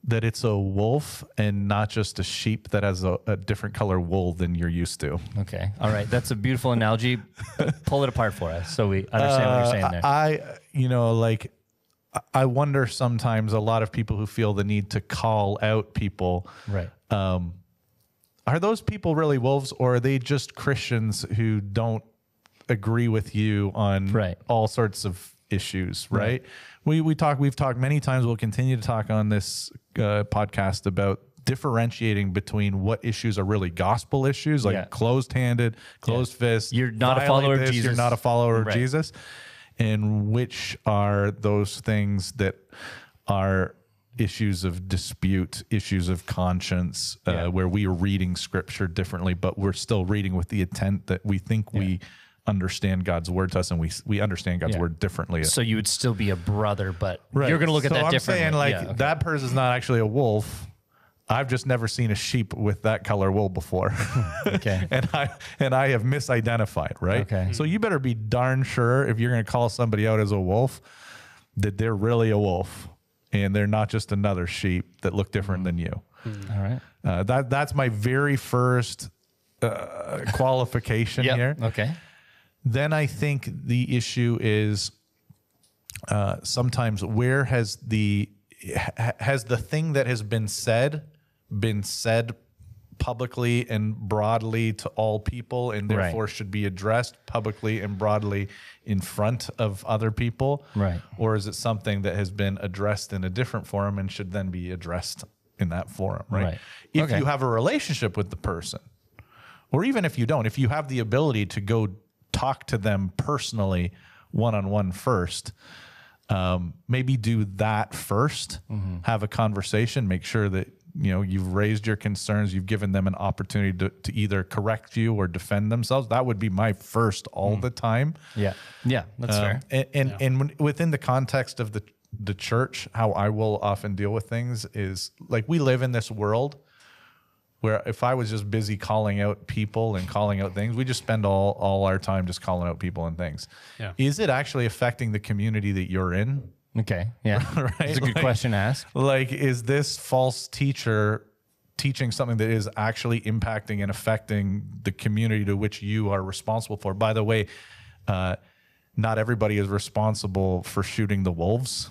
that it's a wolf and not just a sheep that has a, a different color wool than you're used to okay. All right. That's a beautiful analogy. Pull it apart for us so we understand what you're saying there. Uh, I, you know, like I- wonder sometimes a lot of people who feel the need to call out people right. Um, are those people really wolves or are they just Christians who don't agree with you on Right. all sorts of issues, right? We we talk we've talked many times we'll continue to talk on this uh, podcast about differentiating between what issues are really gospel issues like Yeah. closed-handed, closed fist. You're not a follower of this, You're Jesus. not a follower of Jesus. And which are those things that are issues of dispute, issues of conscience, uh, where we are reading scripture differently, but we're still reading with the intent that we think we understand God's word to us and we we understand God's Yeah. word differently. So you would still be a brother, but Right. you're going to look at that I'm differently. saying like Yeah, okay. that person's not actually a wolf. I've just never seen a sheep with that color wool before. Okay. and I and I have misidentified, right? Okay. So you better be darn sure if you're going to call somebody out as a wolf that they're really a wolf and they're not just another sheep that look different than you. All right. Uh, that that's my very first uh, qualification Yep. here. Okay. Then I think the issue is uh, sometimes where has the has the thing that has been said been said publicly and broadly to all people and Right. therefore should be addressed publicly and broadly in front of other people Right. or is it something that has been addressed in a different forum and should then be addressed in that forum right, Right. if Okay. you have a relationship with the person or even if you don't, if you have the ability to go talk to them personally, one on one first, um, maybe do that 1st Have a conversation. Make sure that you know you've raised your concerns. You've given them an opportunity to, to either correct you or defend themselves. That would be my first all the time. Yeah. Yeah. That's Um, fair. And and, and when, within the context of the the church, how I will often deal with things is like we live in this world where if I was just busy calling out people and calling out things, we just spend all all our time just calling out people and things. Yeah. Is it actually affecting the community that you're in? Okay. Yeah. Right? It's a good Like- question to ask. Like, is this false teacher teaching something that is actually impacting and affecting the community to which you are responsible for? By the way, uh, not everybody is responsible for shooting the wolves.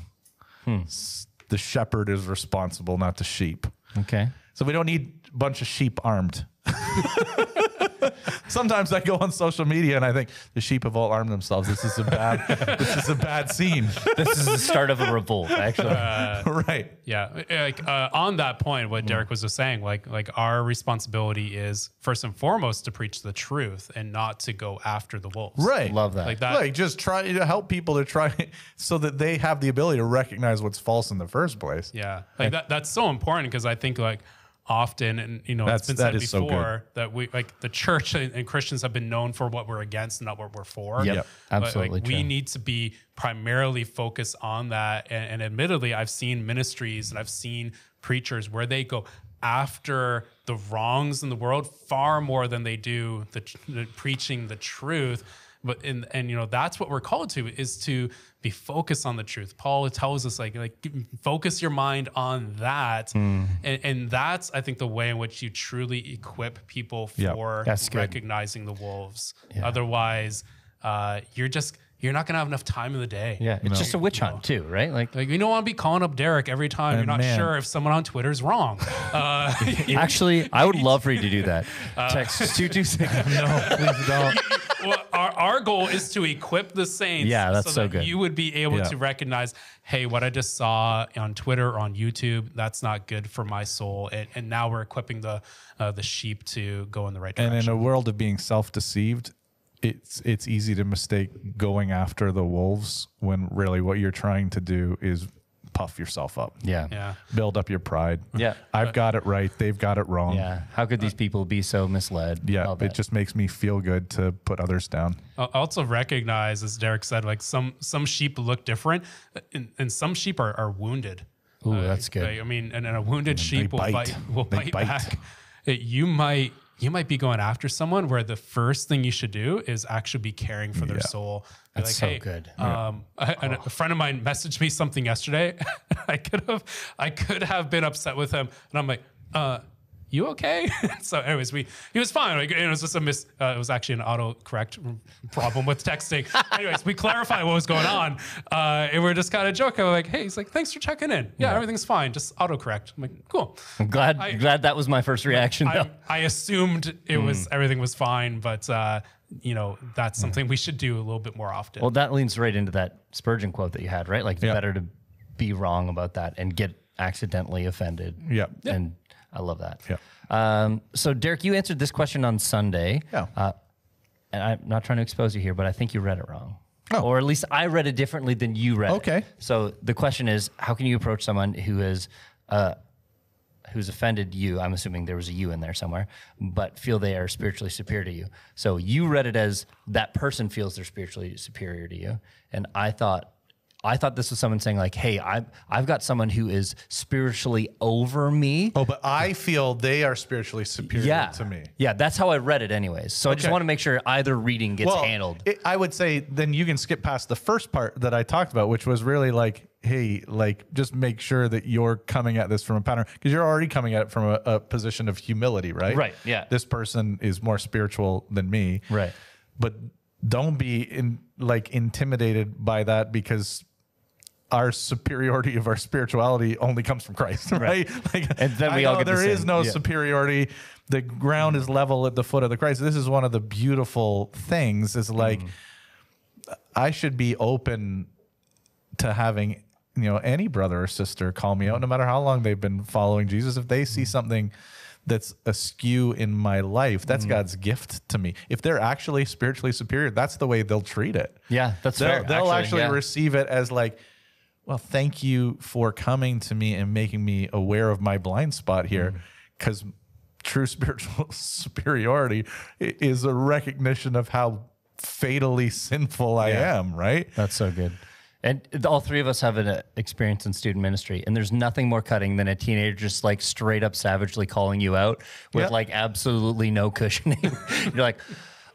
S- The shepherd is responsible, not the sheep. Okay. So we don't need a bunch of sheep armed. Sometimes I go on social media and I think the sheep have all armed themselves. This is a bad. this is a bad scene, This is the start of a revolt, actually. right? Yeah, like uh, on that point, what Derik was just saying, like like our responsibility is first and foremost to preach the truth and not to go after the wolves. Right. Love that. Like that. Like just try to help people to try so that they have the ability to recognize what's false in the first place. Yeah, like that. That's so important because I think like often, and you know, That's- it's been that said is so before that we like the church and, and Christians have been known for what we're against, not what we're for. Yep, Yep. Absolutely like, we need to be primarily focused on that. And, and admittedly, I've seen ministries and I've seen preachers where they go after the wrongs in the world far more than they do the, the preaching the truth. But in, and you know that's what we're called to is to be focused on the truth. Paul tells us like like focus your mind on that, Hmm. and, and that's I think the way in which you truly equip people for good. recognizing the wolves. Otherwise, uh, you're just you're not gonna have enough time in the day. Yeah. It's just a witch hunt, too, right? Like, Like you don't want to be calling up Derik every time you're not man. sure if someone on Twitter is wrong. Uh, actually, I would love for you to do that. Text 226. No, please don't. Well, our, our goal is to equip the saints. Yeah, that's so that good. You would be able Yeah. to recognize, hey, what I just saw on Twitter or on YouTube, that's not good for my soul. And, and now we're equipping the uh, the sheep to go in the right direction. And in a world of being self-deceived, it's it's easy to mistake going after the wolves when really what you're trying to do is puff yourself up. Yeah. yeah. Build up your pride. Yeah. I've got it right. They've got it wrong. Yeah. How could these people be so misled? Yeah. It just makes me feel good to put others down. I also recognize, as Derik said, like some some sheep look different, and, and some sheep are, are wounded. Uh, that's good. I mean, and, and a wounded sheep will bite. bite. Will bite, bite. back. It- you might you might be going after someone where the first thing you should do is actually be caring for their Yeah. soul. That's so good. Um, I- and a friend of mine messaged me something yesterday. I could have I could have been upset with him, and I'm like, uh, "You okay?" so, anyways, we he was fine. Like, it was just a miss. Uh, it was actually an autocorrect problem with texting. anyways, we clarified what was going on, uh, and we're just kind of joking. We're like, "Hey," he's like, "Thanks for checking in. Yeah, everything's fine. Just autocorrect." I'm like, "Cool." I'm glad I- glad that was my first reaction though. I, I assumed it was everything was fine, but uh, you know that's something we should do a little bit more often. Well, that leans right into that Spurgeon quote that you had, right? Like, it's Yeah. better to be wrong about that and get accidentally offended. Yeah. And I love that. Yeah. Um, so, Derik, you answered this question on Sunday. Yeah. Uh, and I'm not trying to expose you here, but I think you read it wrong. Oh. Or at least I read it differently than you read it. Okay. So the question is, how can you approach someone who is uh, who's offended you? I'm assuming there was a you in there somewhere, but feel they are spiritually superior to you. So you read it as that person feels they're spiritually superior to you, and I thought. I thought this was someone saying like, "Hey, I've I've got someone who is spiritually over me." Oh, but I feel they are spiritually superior yeah, to me. Yeah, that's how I read it, anyways. So I just want to make sure either reading gets handled. it- I would say then you can skip past the first part that I talked about, which was really like, hey, like just make sure that you're coming at this from a pattern because you're already coming at it from a, a position of humility, right? Right, yeah. This person is more spiritual than me. Right. But don't be in like intimidated by that because our superiority of our spirituality only comes from Christ, right? Like, And then we I all know get the there is no yeah. superiority. The ground is level at the foot of the Christ. This is one of the beautiful things. Is like Mm-hmm. I should be open to having you know any brother or sister call me out, no matter how long they've been following Jesus. If they see Mm-hmm. something that's askew in my life, that's Mm-hmm. God's gift to me. If they're actually spiritually superior, that's the way they'll treat it. Yeah, that's they'll, fair, They'll actually, actually yeah. receive it as like, well, thank you for coming to me and making me aware of my blind spot here, Mm-hmm. because true spiritual superiority is a recognition of how fatally sinful I am. Right? That's so good. And all three of us have an uh, experience in student ministry, and there's nothing more cutting than a teenager just like straight up savagely calling you out with Yeah. like absolutely no cushioning. you're like,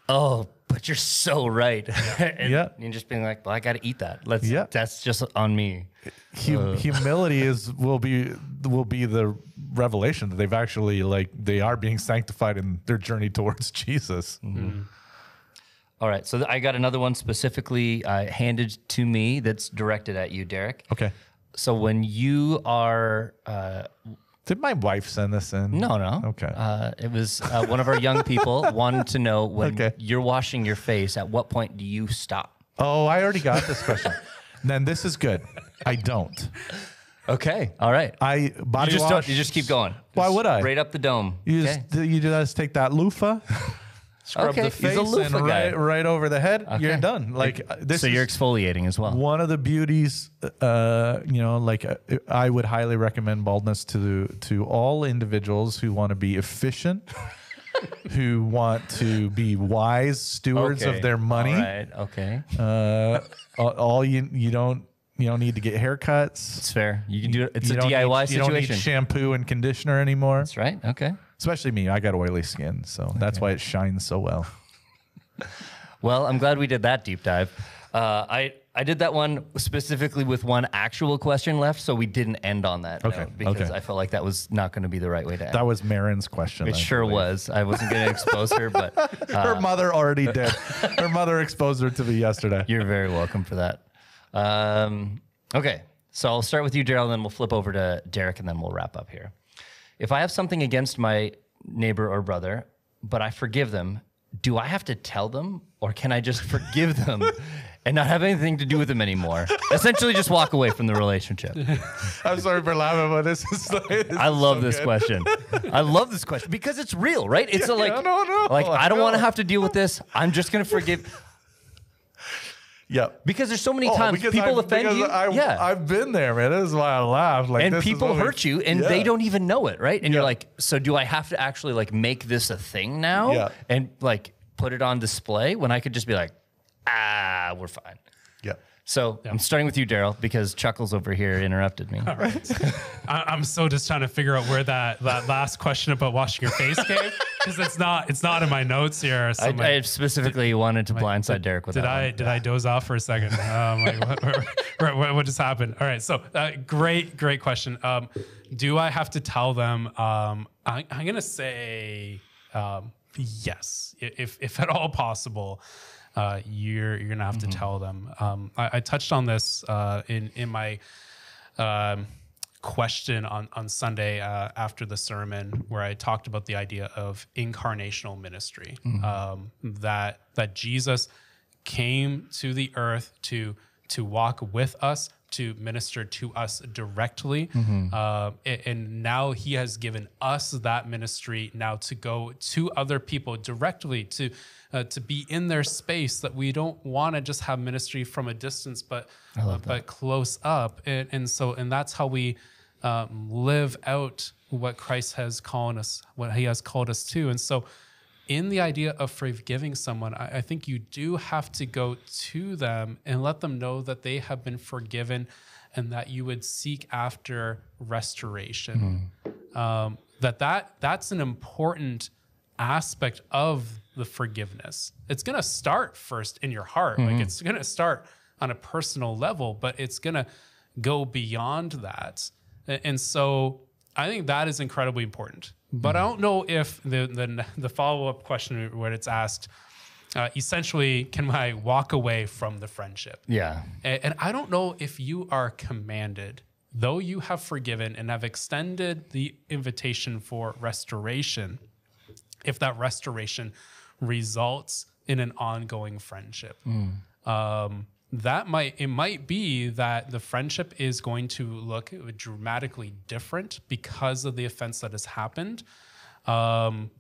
oh, but you're so right. and Yeah. And just being like, well, I got to eat that. Let's. Yeah. That's just on me. Hum- humility is will be will be the revelation that they've actually like they are being sanctified in their journey towards Jesus. All right. So I got another one specifically uh, handed to me that's directed at you, Derik. Okay. So when you are uh, Did my wife send this in? No, no. Okay. Uh, it was uh, one of our young people wanted to know when Okay. you're washing your face, at what point do you stop? Oh, I already got this question. then this is good. I don't. Okay. All right. I You body just wash. don't, you just keep going. Why Just would I? Right up the dome. You okay. just you just take that loofah, scrub Okay, the face, and right, right over the head. You're done. Like this. so you're exfoliating as well. one of the beauties. Uh, you know, like uh, I would highly recommend baldness to to all individuals who want to be efficient, who want to be wise stewards Okay. of their money. All right. Okay. Uh, all, you you don't you don't need to get haircuts. It's fair. You can do it. It's you a DIY need, You don't need shampoo and conditioner anymore. That's right. Okay. Especially me, I got oily skin, so that's why it shines so well. Well, I'm glad we did that deep dive. Uh, I I did that one specifically with one actual question left, so we didn't end on that. Okay, because okay. I felt like that was not going to be the right way to end. That was Marin's question. it I sure believe. was. I wasn't going to expose her, but Her mother already did. Her mother exposed her to me yesterday. You're very welcome for that. Um, okay, so I'll start with you, Daryl, and then we'll flip over to Derik, and then we'll wrap up here. If I have something against my neighbor or brother, but I forgive them, do I have to tell them or can I just forgive them and not have anything to do with them anymore? Essentially, just walk away from the relationship. I'm sorry for laughing, but this is. This I is love so this good. question. I love this question because it's real, right? It's a, like, yeah, no, no, like oh, I don't want to have to deal with this. I'm just going to forgive Yeah. because there's so many Oh, times people I've- offend you. I, yeah. I've been there, man. This is why I laugh. Like, and people we- hurt you and they don't even know it, right? And you're like, so do I have to actually like make this a thing now Yeah. and like put it on display when I could just be like, ah, we're fine. Yeah. So I'm starting with you, Daryl, because Chuckles over here interrupted me. I, I'm so just trying to figure out where that, that last question about washing your face came because it's not it's not in my notes here. So I, my- I specifically wanted to blindside Derik with did that. I one. did I doze off for a second? Um, like, what, what, what, what just happened? All right, so uh, great great question. Um, do I have to tell them? Um, I, I'm gonna say um, yes, if if at all possible. Uh, you're you're gonna have to tell them. Um, I, I touched on this uh, in in my um, question on on Sunday uh, after the sermon, where I talked about the idea of incarnational ministry. Um, that that Jesus came to the earth to to walk with us, to minister to us directly, uh, a- and now He has given us that ministry now to go to other people directly to. Uh, to be in their space that we don't want to just have ministry from a distance but uh, but close up and, and so and that's how we um, live out what Christ has called us, what He has called us to. And so, in the idea of forgiving someone, I, I think you do have to go to them and let them know that they have been forgiven and that you would seek after restoration. Um, that that that's an important aspect of the forgiveness. It's going to start first in your heart. Like it's going to start on a personal level, but it's going to go beyond that. And so I think that is incredibly important. But I don't know if the the, the follow up question where it's asked, uh, essentially, can I walk away from the friendship? yeah. A- And I don't know if you are commanded, though you have forgiven and have extended the invitation for restoration, if that restoration results in an ongoing friendship. Um, that might it might be that the friendship is going to look dramatically different because of the offense that has happened. Um,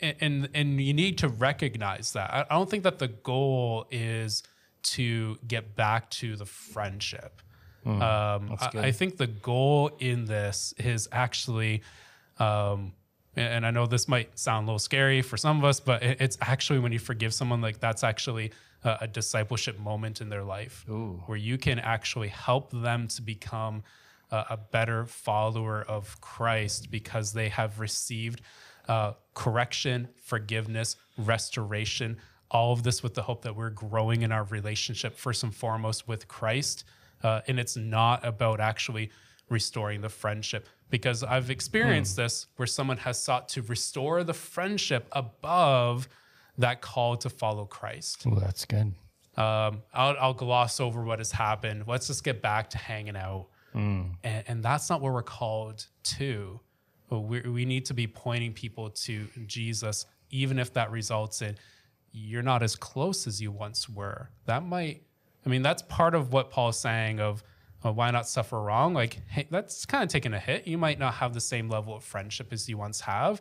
and and you need to recognize that. I don't think that the goal is to get back to the friendship. um, I, I think the goal in this is actually, um, and I know this might sound a little scary for some of us, but it's actually when you forgive someone, like that's actually a, a discipleship moment in their life where you can actually help them to become a, a better follower of Christ because they have received uh, correction, forgiveness, restoration, all of this with the hope that we're growing in our relationship, first and foremost, with Christ. Uh, and it's not about actually restoring the friendship because I've experienced this where someone has sought to restore the friendship above that call to follow Christ. Ooh, that's good. Um, I'll, I'll gloss over what has happened. Let's just get back to hanging out. And, and that's not what we're called to. We, we need to be pointing people to Jesus, even if that results in you're not as close as you once were. That might, I mean, that's part of what Paul's saying of uh, why not suffer wrong? Like, hey, that's kind of taking a hit. You might not have the same level of friendship as you once have.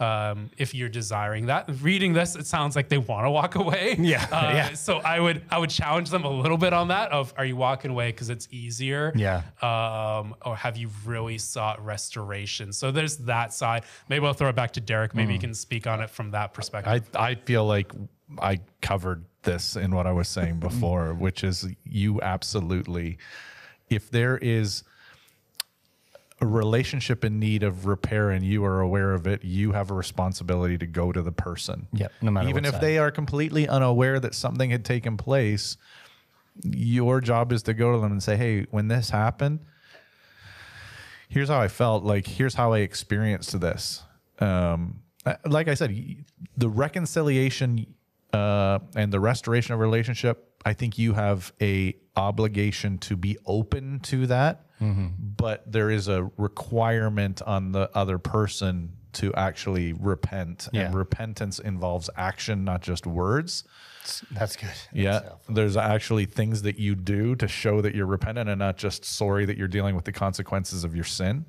Um, if you're desiring that, reading this, it sounds like they want to walk away. Yeah, Uh, yeah. So I would I would challenge them a little bit on that. Of are you walking away because it's easier? Yeah. Um, or have you really sought restoration? So there's that side. Maybe I'll throw it back to Derik. Maybe you can speak on it from that perspective. I, I feel like I covered this in what I was saying before, which is you absolutely, if there is a relationship in need of repair and you are aware of it, you have a responsibility to go to the person. Yep, no matter Even if side. they are completely unaware that something had taken place, your job is to go to them and say, hey, when this happened, here's how I felt. Like, here's how I experienced this. Um, uh, like I said, the reconciliation uh, and the restoration of relationship, I think you have a obligation to be open to that. But there is a requirement on the other person to actually repent. Yeah. And repentance involves action, not just words. That's good. Yeah. So, There's actually things that you do to show that you're repentant and not just sorry that you're dealing with the consequences of your sin.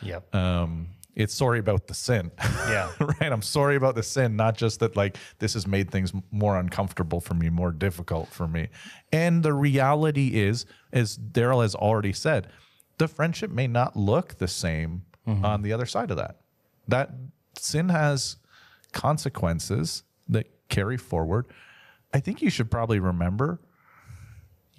yep. Um, it's sorry about the sin. Yeah. right. I'm sorry about the sin, not just that like this has made things more uncomfortable for me, more difficult for me. And the reality is, as Daryl has already said, the friendship may not look the same mm-hmm. on the other side of that. That sin has consequences that carry forward. I think you should probably remember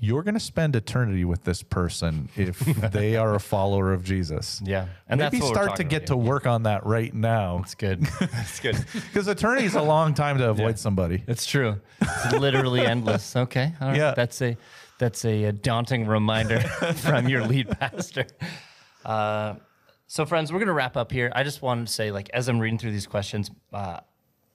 you're going to spend eternity with this person if they are a follower of Jesus. Yeah. And Maybe that's what we're start to get about to work on that right now. That's good. That's good. Because eternity is a long time to avoid somebody. It's true. It's literally endless. Okay. All right. Yeah. That's a that's a, a daunting reminder from your lead pastor. Uh, so, friends, we're gonna wrap up here. I just wanted to say, like, as I'm reading through these questions, uh,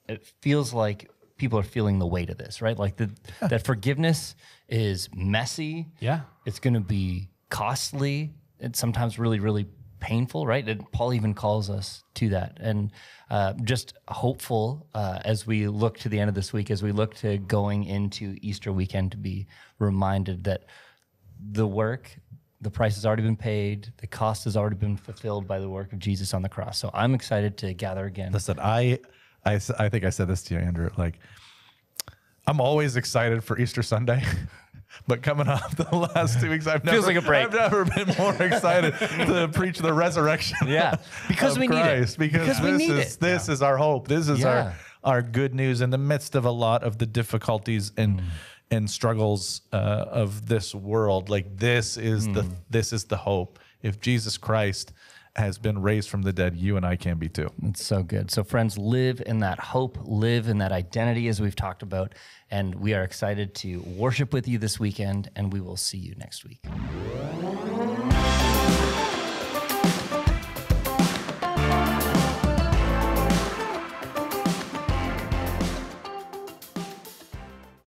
it feels like people are feeling the weight of this, right? Like the, that forgiveness is messy. Yeah. It's going to be costly. It's sometimes really, really painful, right? And Paul even calls us to that. And uh, just hopeful uh, as we look to the end of this week, as we look to going into Easter weekend, to be reminded that the work, the price has already been paid, the cost has already been fulfilled by the work of Jesus on the cross. So I'm excited to gather again. Listen, I, I, I think I said this to you, Andrew. Like, I'm always excited for Easter Sunday, but coming off the last two weeks, I've never, Feels like a break. I've never been more excited to preach the resurrection. Yeah, because we need it. Christ, Because, Because we this need is it. this is our hope. This is Yeah. our our good news in the midst of a lot of the difficulties and Mm. and struggles uh, of this world. Like this is the Mm. this is the hope. If Jesus Christ has been raised from the dead, you and I can be too. It's so good. So, friends, live in that hope, live in that identity as we've talked about. And we are excited to worship with you this weekend, and we will see you next week.